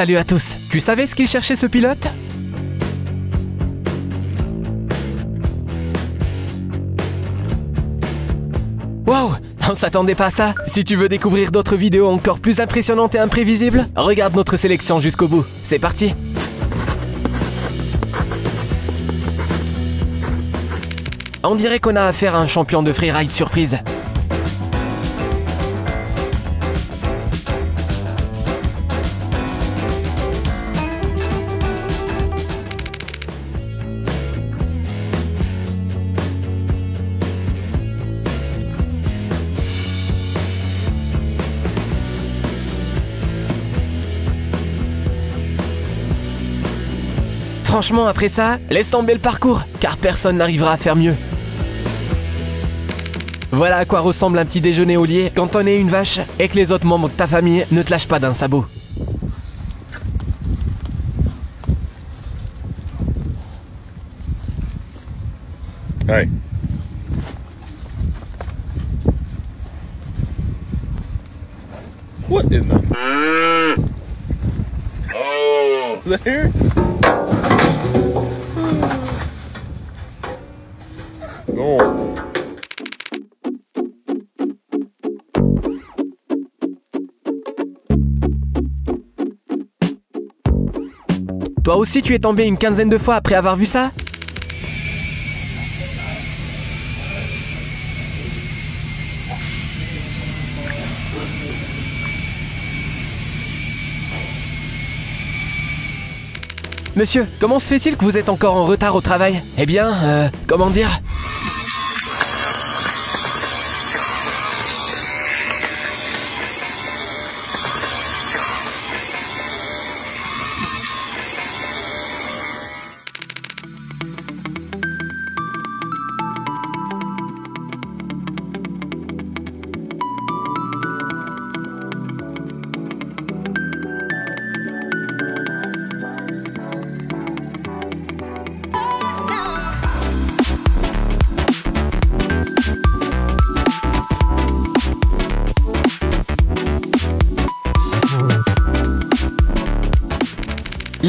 salut à tous. Tu savais ce qu'il cherchait ce pilote? Wow On s'attendait pas à ça Si tu veux découvrir d'autres vidéos encore plus impressionnantes et imprévisibles, regarde notre sélection jusqu'au bout. C'est parti On dirait qu'on a affaire à un champion de freeride surprise. Franchement, après ça, laisse tomber le parcours, car personne n'arrivera à faire mieux. Voilà à quoi ressemble un petit déjeuner au lier quand on est une vache et que les autres membres de ta famille ne te lâchent pas d'un sabot. Hey. What in the? Oh. Toi aussi, tu es tombé une quinzaine de fois après avoir vu ça Monsieur, comment se fait-il que vous êtes encore en retard au travail? Eh bien, euh, comment dire?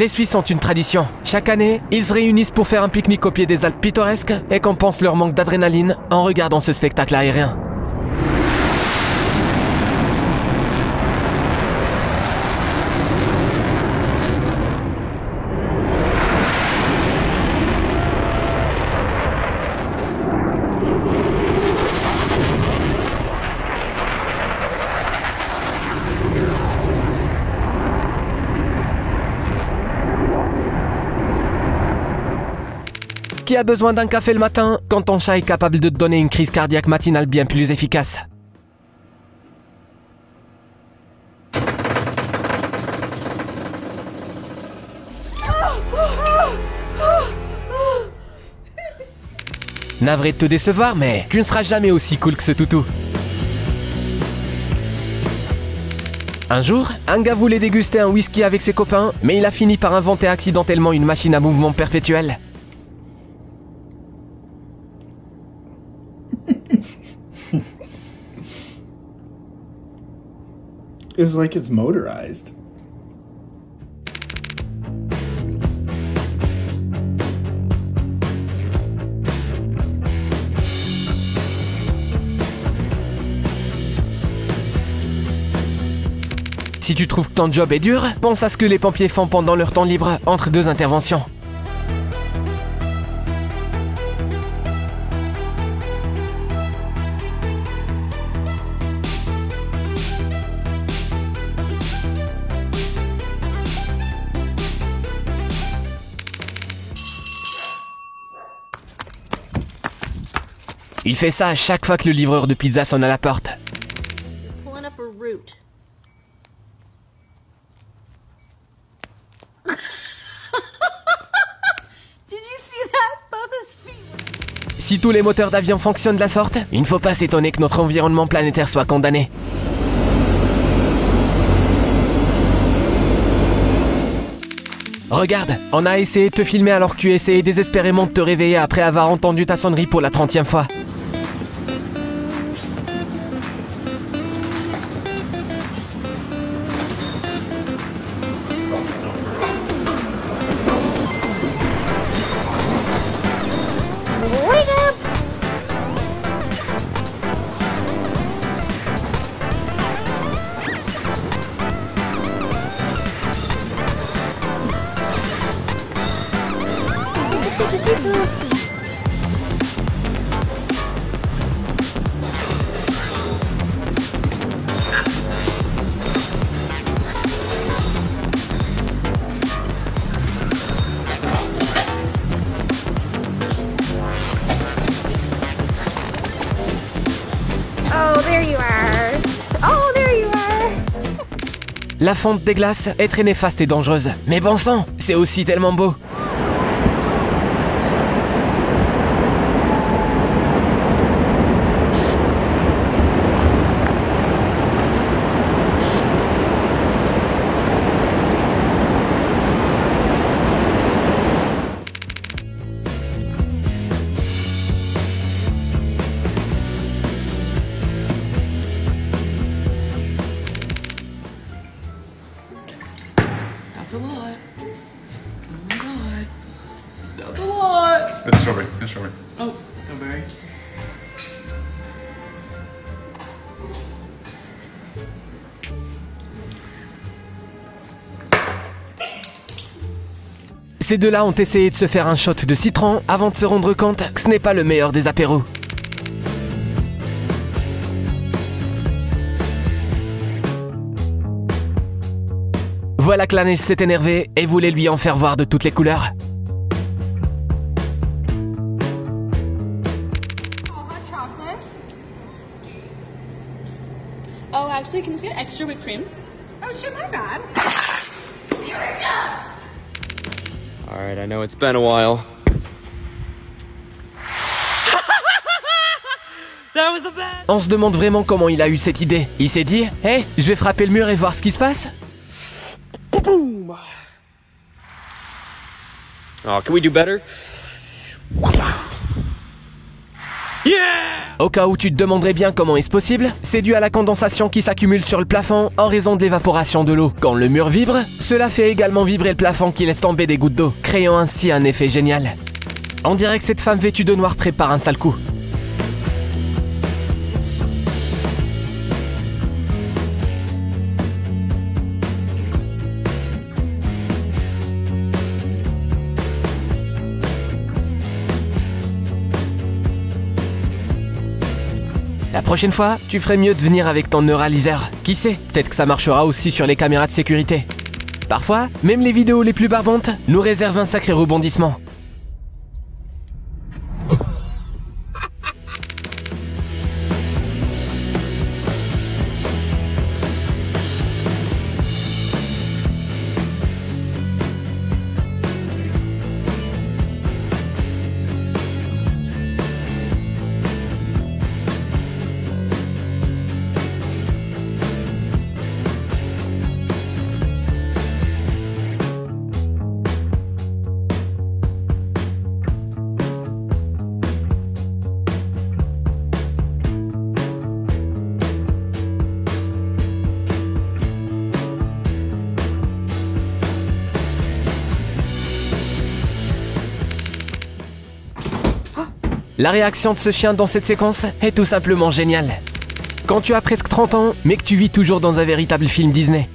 Les Suisses ont une tradition. Chaque année, ils se réunissent pour faire un pique-nique au pied des Alpes pittoresques et compensent leur manque d'adrénaline en regardant ce spectacle aérien. Qui a besoin d'un café le matin quand ton chat est capable de te donner une crise cardiaque matinale bien plus efficace Navré de te décevoir, mais tu ne seras jamais aussi cool que ce toutou. Un jour, un gars voulait déguster un whisky avec ses copains, mais il a fini par inventer accidentellement une machine à mouvement perpétuel. It's like it's motorized. Si tu trouves que ton job est dur, pense à ce que les pompiers font pendant leur temps libre entre deux interventions. Il fait ça à chaque fois que le livreur de pizza sonne à la porte. Si tous les moteurs d'avion fonctionnent de la sorte, il ne faut pas s'étonner que notre environnement planétaire soit condamné. Regarde, on a essayé de te filmer alors que tu essayais désespérément de te réveiller après avoir entendu ta sonnerie pour la trentième fois. Oh. Oh. La fonte des glaces est très néfaste et dangereuse. Mais bon sang, c'est aussi tellement beau. Ces deux-là ont essayé de se faire un shot de citron avant de se rendre compte que ce n'est pas le meilleur des apéros. Voilà que la neige s'est énervée et voulait lui en faire voir de toutes les couleurs. Oh, actually, can you get extra whipped cream? Oh shit, my bad. Alright, I know it's been a while. that was the best! On se demande vraiment comment il a eu cette idée. Il s'est dit, hé, je vais frapper le mur et voir ce qui se passe Boom! Oh, can we do better? Yeah! Au cas où tu te demanderais bien comment est-ce possible, c'est dû à la condensation qui s'accumule sur le plafond en raison de l'évaporation de l'eau. Quand le mur vibre, cela fait également vibrer le plafond qui laisse tomber des gouttes d'eau, créant ainsi un effet génial. On dirait que cette femme vêtue de noir prépare un sale coup. La prochaine fois, tu ferais mieux de venir avec ton neuraliseur. Qui sait, peut-être que ça marchera aussi sur les caméras de sécurité. Parfois, même les vidéos les plus barbantes nous réservent un sacré rebondissement. La réaction de ce chien dans cette séquence est tout simplement géniale. Quand tu as presque 30 ans, mais que tu vis toujours dans un véritable film Disney.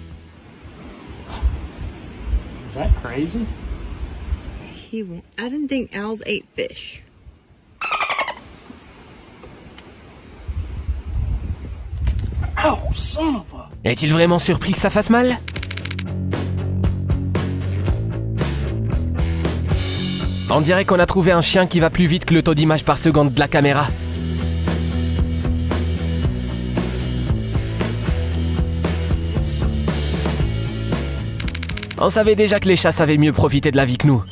Est-il vraiment surpris que ça fasse mal? On dirait qu'on a trouvé un chien qui va plus vite que le taux d'image par seconde de la caméra. On savait déjà que les chats savaient mieux profiter de la vie que nous.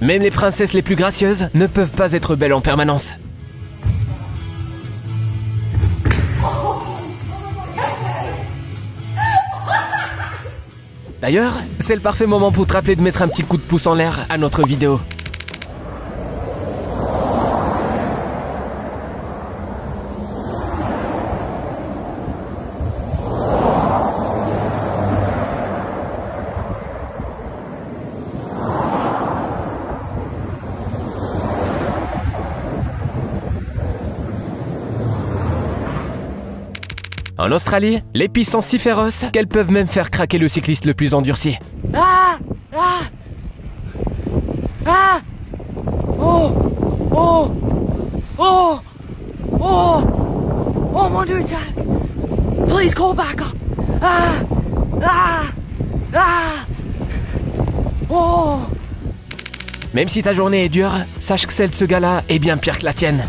Même les princesses les plus gracieuses ne peuvent pas être belles en permanence. D'ailleurs, c'est le parfait moment pour te rappeler de mettre un petit coup de pouce en l'air à notre vidéo. En Australie, les pistes sont si féroces qu'elles peuvent même faire craquer le cycliste le plus endurci. Ah Ah Ah Oh Oh Oh Oh Oh, under attack! Please call back! Ah Ah Ah Oh Même si ta journée est dure, sache que celle de ce gars-là est bien pire que la tienne.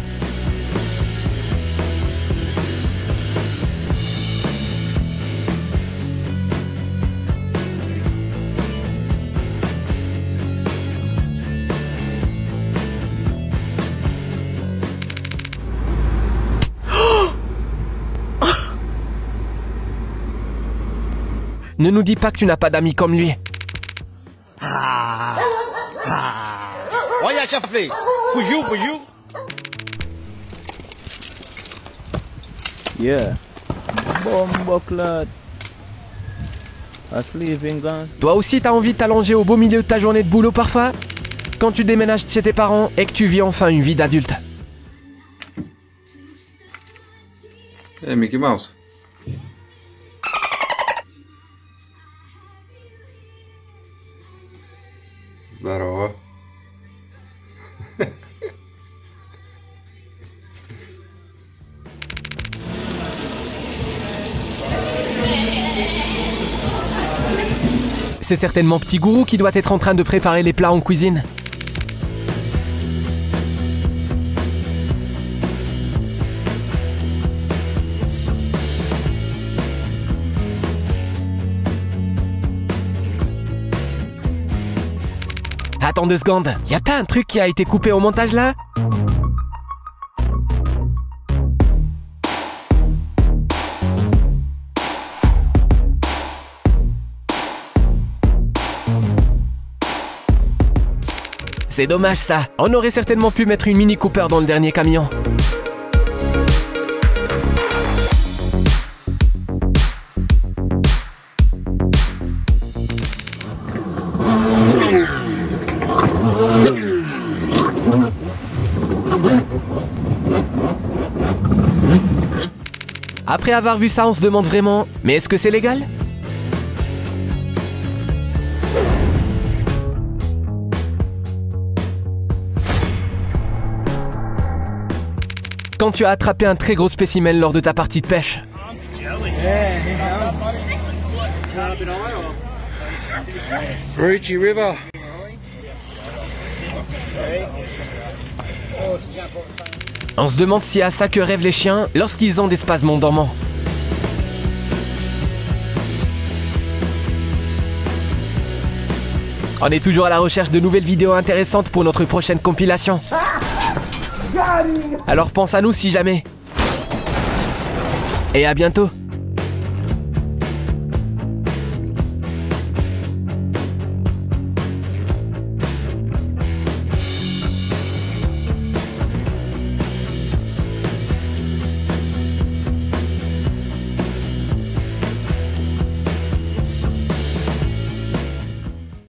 Ne nous dis pas que tu n'as pas d'amis comme lui. Olha a chafé. Fugiu, fugiu. Yeah. Toi aussi, t'as envie de t'allonger au beau milieu de ta journée de boulot parfois? Quand tu déménages chez tes parents et que tu vis enfin une vie d'adulte. Hey, Mickey Mouse. C'est certainement Petit Gourou qui doit être en train de préparer les plats en cuisine. Attends deux secondes, y a pas un truc qui a été coupé au montage là? C'est dommage ça, on aurait certainement pu mettre une Mini Cooper dans le dernier camion. Après avoir vu ça, on se demande vraiment, mais est-ce que c'est légal? Quand tu as attrapé un très gros spécimen lors de ta partie de pêche, on se demande si à ça que rêvent les chiens lorsqu'ils ont des spasmes endormants. On est toujours à la recherche de nouvelles vidéos intéressantes pour notre prochaine compilation. Alors pense à nous si jamais. Et à bientôt